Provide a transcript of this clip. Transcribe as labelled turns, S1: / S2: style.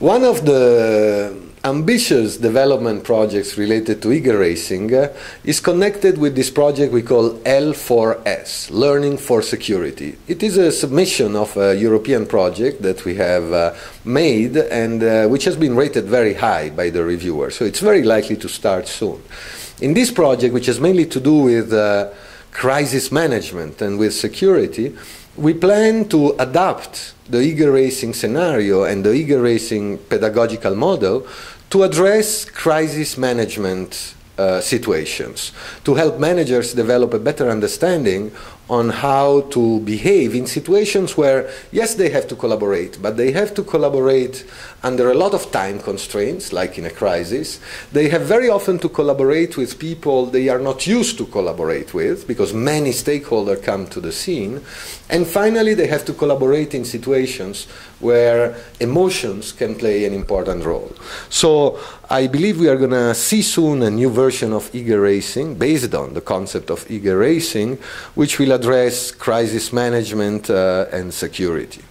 S1: One of the ambitious development projects related to EagleRacing uh, is connected with this project we call L4S, Learning for Security. It is a submission of a European project that we have uh, made and uh, which has been rated very high by the reviewer, so it's very likely to start soon. In this project, which has mainly to do with uh, crisis management and with security, we plan to adapt the EagleRacing scenario and the EagleRacing pedagogical model to address crisis management uh, situations, to help managers develop a better understanding on how to behave in situations where, yes, they have to collaborate, but they have to collaborate under a lot of time constraints, like in a crisis. They have very often to collaborate with people they are not used to collaborate with because many stakeholders come to the scene. And finally, they have to collaborate in situations where emotions can play an important role. So I believe we are going to see soon a new version of EagleRacing based on the concept of EagleRacing, which will address crisis management uh, and security.